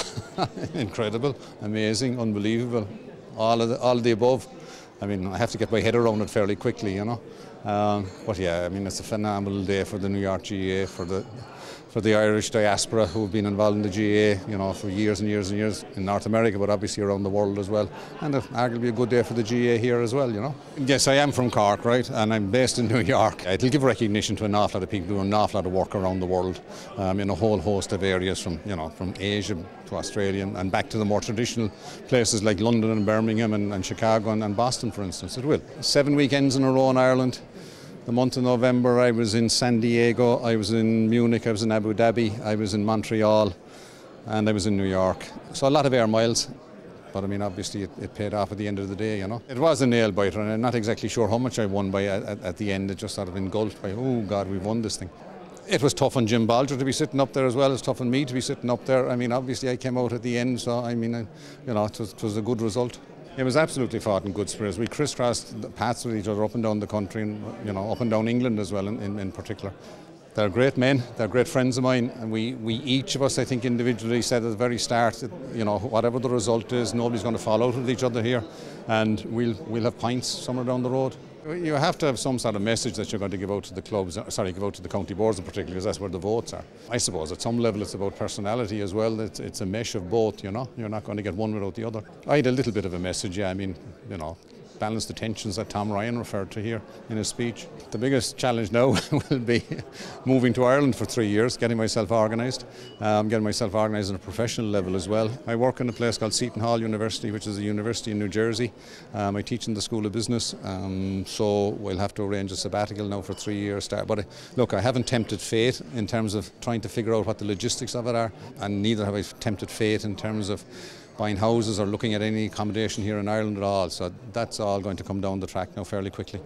Incredible, amazing, unbelievable, all of the, all of the above. I mean, I have to get my head around it fairly quickly, you know. Um, but yeah, I mean, it's a phenomenal day for the New York GAA, for the for the Irish diaspora who have been involved in the GAA, you know, for years and years and years in North America, but obviously around the world as well. And arguably a good day for the GAA here as well, you know. Yes, I am from Cork, right, and I'm based in New York. It'll give recognition to an awful lot of people doing an awful lot of work around the world um, in a whole host of areas, from you know, from Asia to Australia and back to the more traditional places like London and Birmingham and, and Chicago and, and Boston, for instance. It will. Seven weekends in a row in Ireland the month of November I was in San Diego, I was in Munich, I was in Abu Dhabi, I was in Montreal, and I was in New York. So a lot of air miles. But I mean, obviously, it, it, paid off at the end of the day, you know. It was a nail biter, and I'm not exactly sure how much I won by at, at the end. It just sort of engulfed by, oh God, we've won this thing. It was tough on Jim Bolger to be sitting up there as well as tough on me to be sitting up there. I mean, obviously, I came out at the end, so I mean, you know, it was, it was a good result. It was absolutely fought in good spirits. We crisscrossed paths with each other up and down the country and you know up and down England as well in, in, in, particular. They're great men, they're great friends of mine and we, we each of us I think individually said at the very start that you know whatever the result is nobody's going to fall out with each other here and we'll, we'll have pints somewhere down the road. You have to have some sort of message that you're going to give out to the clubs, uh, sorry, give out to the county boards in particular, because that's where the votes are. I suppose at some level it's about personality as well. It's, it's a mesh of both, you know. You're not going to get one without the other. I had a little bit of a message, yeah. I mean, you know, balance the tensions that Tom Ryan referred to here in his speech. The biggest challenge now will be moving to Ireland for three years, getting myself organised, um, getting myself organised on a professional level as well. I work in a place called Seton Hall University, which is a university in New Jersey. Um, I teach in the School of Business, um, so we'll have to arrange a sabbatical now for three years. But I, look, I haven't tempted fate in terms of trying to figure out what the logistics of it are, and neither have I tempted fate in terms of buying houses or looking at any accommodation here in Ireland at all. So that's all going to come down the track now fairly quickly.